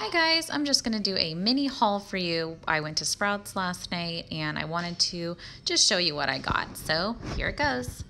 Hi guys, I'm just to do a mini haul for you. I went to Sprouts last night and I wanted to just show you what I got. So here it goes.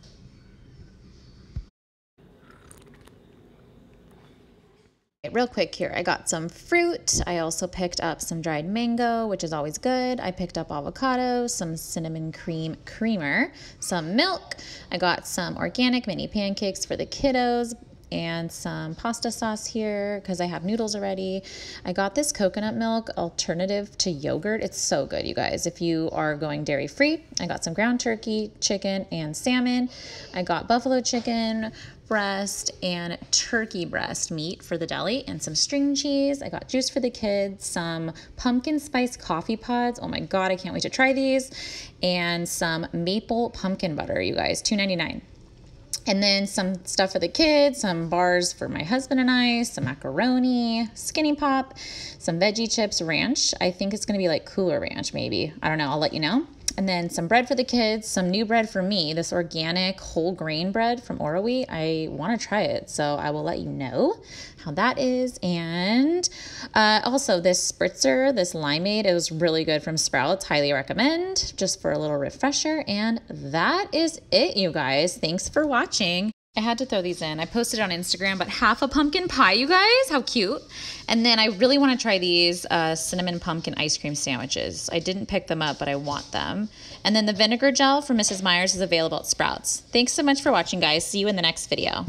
Real quick here, I got some fruit. I also picked up some dried mango, which is always good. I picked up avocado, some cinnamon cream creamer, some milk. I got some organic mini pancakes for the kiddos, and some pasta sauce here because I have noodles already. I got this coconut milk alternative to yogurt. It's so good, you guys. If you are going dairy free, I got some ground turkey, chicken, and salmon. I got buffalo chicken, breast and turkey breast meat for the deli and some string cheese. I got juice for the kids, some pumpkin spice coffee pods. Oh my god, I can't wait to try these. And some maple pumpkin butter, you guys, $2.99. And then some stuff for the kids, some bars for my husband and I, some macaroni, skinny pop, some veggie chips, ranch. I think it's gonna be like cooler ranch, maybe. I don't know, I'll let you know. And then some bread for the kids, some new bread for me, this organic whole grain bread from Oroweat. I want to try it, so I will let you know how that is. And uh, also this spritzer, this limeade, it was really good from Sprouts. Highly recommend, just for a little refresher. And that is it, you guys. Thanks for watching. I had to throw these in. I posted on Instagram, but half a pumpkin pie, you guys. How cute. And then I really want to try these uh, cinnamon pumpkin ice cream sandwiches. I didn't pick them up, but I want them. And then the vinegar gel from Mrs. Meyer's is available at Sprouts. Thanks so much for watching, guys. See you in the next video.